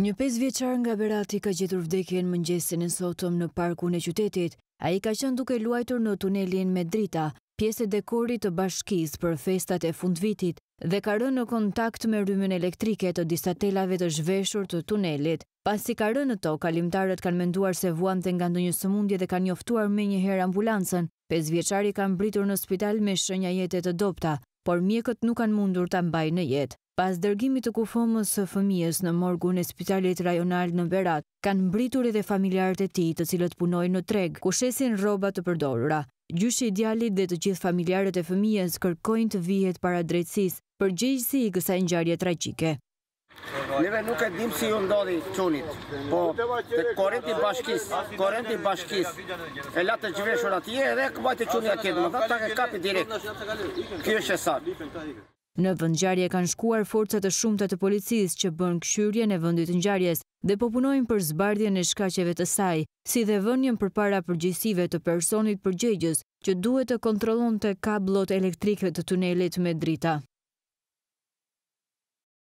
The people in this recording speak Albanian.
Një pesë vjeçar nga Berati ka gjetur vdekjen mëngjesin e sotëm në parkun e qytetit. Ai ka qenë duke luajtur në tunelin me drita, pjesë e dekorit të bashkisë për festat e fundvitit dhe ka rënë në kontakt me rrymën elektrike të disa telave të zhveshur të tunelit. Pasi ka rënë në to, kalimtarët kanë menduar se vuante nga ndonjë sëmundje dhe kanë njoftuar menjëherë ambulancën. Pesë vjeçari ka mbërritur në spital me shenja jete të dobëta, por mjekët nuk kanë mundur ta mbajnë në jetë. Pas dërgimit të kufomës së fëmijës në morgun e spitalit rajonal në Berat, kanë mbërritur edhe familjarët e tij, të cilët punojnë në treg, ku shesin rroba të përdorura. Gjyshi i djalit dhe të gjithë familjarët e fëmijës kërkojnë të vihet para drejtësisë përgjegjësi i kësaj ngjarje tragjike. Neve nuk e dimë si i ndodhi çunit, po tek korrenti i bashkisë, korrenti i bashkisë e la të zhveshur atje edhe e mbajti çuni atje, domethënë e kapi direkt. Kjo është e saktë. Në vendngjarje kanë shkuar forca të shumta të policisë që bënë këqyrjen e vendit të ngjarjes dhe po punojnë për zbardhjen e shkaqeve të saj, si dhe vënien përpara përgjegjësive të personit përgjegjës që duhet të kontrollonte kabllot elektrike të tunelit me drita.